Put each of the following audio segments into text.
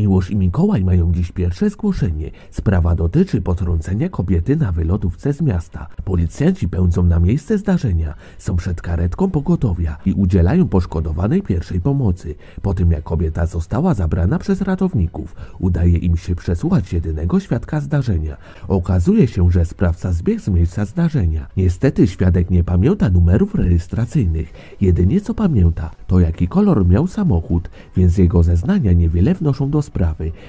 Miłosz i Mikołaj mają dziś pierwsze zgłoszenie. Sprawa dotyczy potrącenia kobiety na wylotówce z miasta. Policjanci pędzą na miejsce zdarzenia, są przed karetką pogotowia i udzielają poszkodowanej pierwszej pomocy. Po tym jak kobieta została zabrana przez ratowników, udaje im się przesłuchać jedynego świadka zdarzenia. Okazuje się, że sprawca zbiegł z miejsca zdarzenia. Niestety świadek nie pamięta numerów rejestracyjnych. Jedynie co pamięta, to jaki kolor miał samochód, więc jego zeznania niewiele wnoszą do sprawy.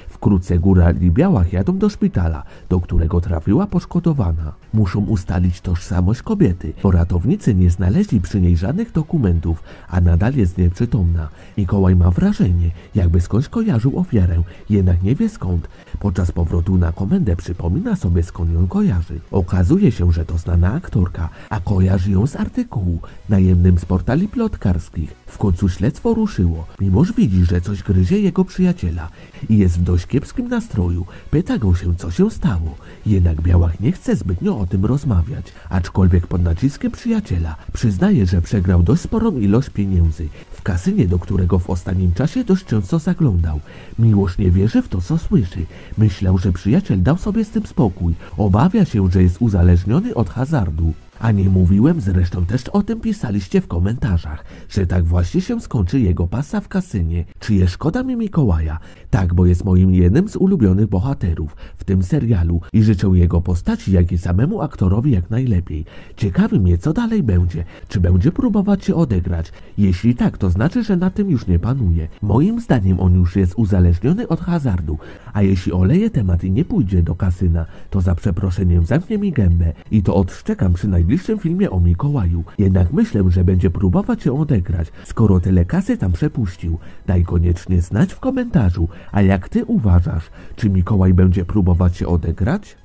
Wkrótce góra i Białach jadą do szpitala, do którego trafiła poszkodowana. Muszą ustalić tożsamość kobiety, bo ratownicy nie znaleźli przy niej żadnych dokumentów, a nadal jest nieprzytomna. Mikołaj ma wrażenie, jakby skądś kojarzył ofiarę, jednak nie wie skąd. Podczas powrotu na komendę przypomina sobie skąd ją kojarzy. Okazuje się, że to znana aktorka, a kojarzy ją z artykułu na jednym z portali plotkarskich. W końcu śledztwo ruszyło. Mimoż widzi, że coś gryzie jego przyjaciela i jest w dość kiepskim nastroju. Pyta go się, co się stało. Jednak Białach nie chce zbytnio o tym rozmawiać, aczkolwiek pod naciskiem przyjaciela przyznaje, że przegrał dość sporą ilość pieniędzy w kasynie, do którego w ostatnim czasie dość często zaglądał. Miłosz nie wierzy w to, co słyszy. Myślał, że przyjaciel dał sobie z tym spokój. Obawia się, że jest uzależniony od hazardu. A nie mówiłem, zresztą też o tym pisaliście w komentarzach, że tak właśnie się skończy jego pasa w kasynie. Czy je szkoda mi Mikołaja? Tak, bo jest moim jednym z ulubionych bohaterów w tym serialu i życzę jego postaci, jak i samemu aktorowi jak najlepiej. Ciekawi mnie, co dalej będzie. Czy będzie próbować się odegrać? Jeśli tak, to znaczy, że na tym już nie panuje. Moim zdaniem on już jest uzależniony od hazardu, a jeśli oleje temat i nie pójdzie do kasyna, to za przeproszeniem zamknie mi gębę i to odszczekam przy najbliższym najbliższym filmie o Mikołaju. Jednak myślę, że będzie próbować się odegrać, skoro tyle kasy tam przepuścił. Daj koniecznie znać w komentarzu. A jak ty uważasz, czy Mikołaj będzie próbować się odegrać?